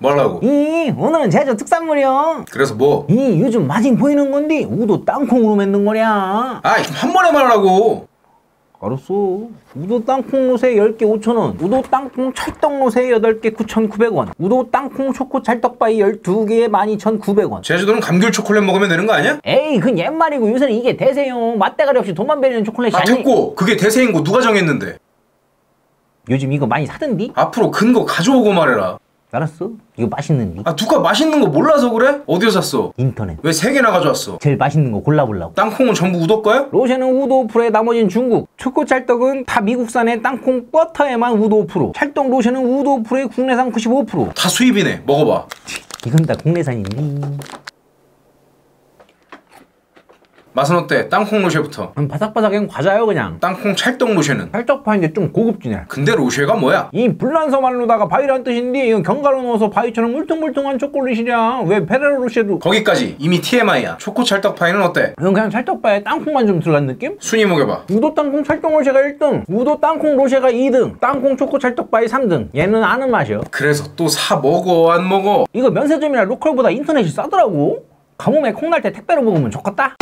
뭐라고? 이 오늘은 제주 특산물이요. 그래서 뭐? 이 요즘 마진 보이는 건데 우도 땅콩으로 만든 거냐? 아이 한 번에 말하라고 알았어. 우도 땅콩 로세 10개 5,000원. 우도 땅콩 찰떡 로세 8개 9,900원. 우도 땅콩 초코 찰떡바이 12개에 12,900원. 제주도는 감귤 초콜릿 먹으면 되는 거 아니야? 에이, 그건 옛말이고 요새는 이게 대세요. 맛대가리 없이 돈만 베리는 초콜릿이 아 아니. 됐고 그게 대세인 거 누가 정했는데 요즘 이거 많이 사던디? 앞으로 근거 가져오고 말해라 알았어. 이거 맛있는디? 아 누가 맛있는 거 몰라서 그래? 어디서 샀어? 인터넷. 왜 세 개나 가져왔어? 제일 맛있는 거 골라보려고. 땅콩은 전부 우도 거야? rocher는 우도 프로에 나머진 중국. 초코 찰떡은 다 미국산의 땅콩 버터에만 우도 프로. 찰떡 rocher는 우도 프로의 국내산 95%. 다 수입이네 먹어봐 이건 다 국내산인데. 맛은 어때? 땅콩 rocher부터 음, 바삭바삭한 과자요 그냥. 땅콩 찰떡 rocher는 찰떡파인데 좀 고급지네. 근데 rocher가 뭐야? 이 불란서 말로다가 바위란 뜻인데 이건 견과로 넣어서 바위처럼 울퉁불퉁한 초콜릿이랴. 왜 페레로 로쉐도 거기까지 이미 TMI야 초코 찰떡 파이는 어때? 이건 그냥 찰떡바에 땅콩만 좀 들어간 느낌? 순위 먹여봐 우도 땅콩 찰떡 로쉐가 1등, 우도 땅콩 로쉐가 2등, 땅콩 초코 찰떡바이 3등. 얘는 아는 맛이요. 그래서 또 사 먹어 안 먹어? 이거 면세점이나 로컬보다 인터넷이 싸더라고. 가뭄에 콩날 때 택배로 먹으면 좋겠다.